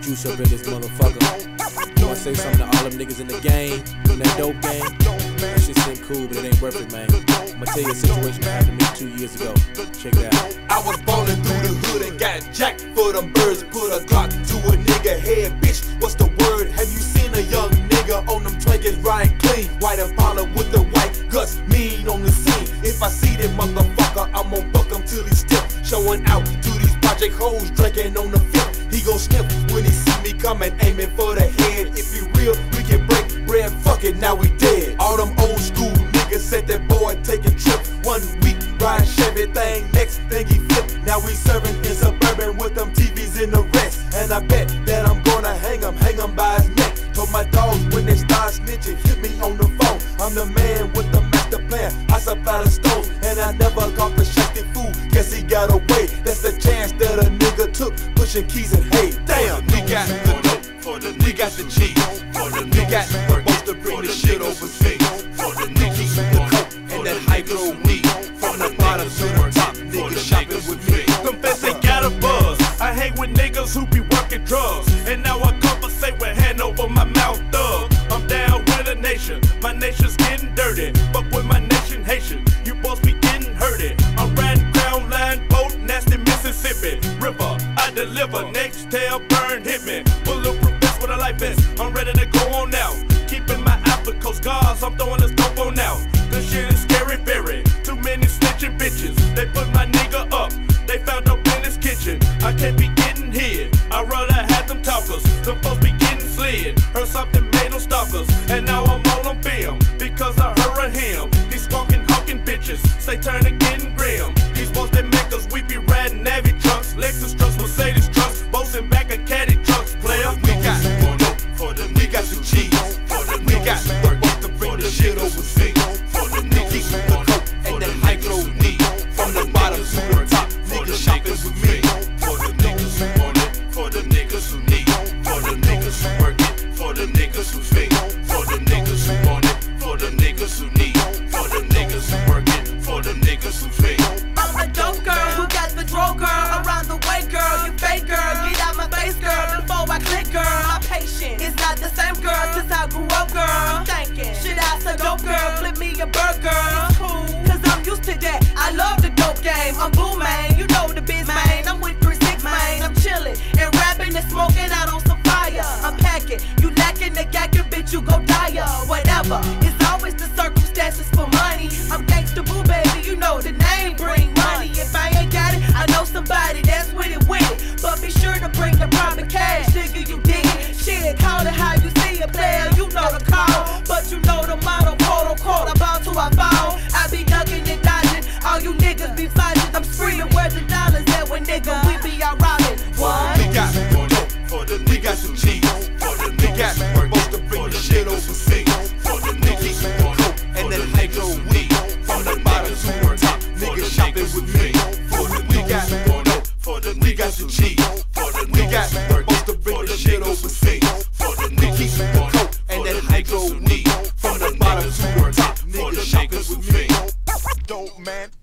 Juice up in this motherfucker. You wanna say something to all them niggas in the game, in that dope game? That shit seem cool, but it ain't worth it, man. I'ma tell you a situation that happened to me two years ago. Check it out. I was ballin' through the hood and got jacked for them birds. Put a Glock to a nigga head, bitch. If I see that motherfucker, I'm gon' buck him till he stiff. Showing out to these project hoes, drinking on the fifth. He gon' sniff when he see me coming, aiming for the head. If he real, we can break bread. Fuck it, now we dead. All them old school niggas said that boy taking trip. One week ride Chevy thing, next thing he flip. Now we serving in suburban with them TVs in the rest. And I bet pushing keys and hay. Damn, we got the dope for the we got the cheese for the we got the supposed to bring the shit overseas for the niggas the coke and that hydro weed from the bottom to the top. Niggas shopping with me. Confess they got a buzz. I hang with niggas who be working drugs. And now I Deliver. Next tail burn, hit me. Bulletproof vest with a life vest. I'm ready to go on now. Keeping my eye for coast guards. I'm throwing this dope on now. This shit is scary, very. Too many snitching bitches. They put my nigga up. They found up in his kitchen. I can't be getting hid. I'd rather have them talkers. Them folks be getting slid. Heard something same girl since I grew up, girl. I'm thinking, shit, I a dope girl, flip me a burger. girl. Cool, cause I'm used to that. I love the dope game. I'm boom, for fake.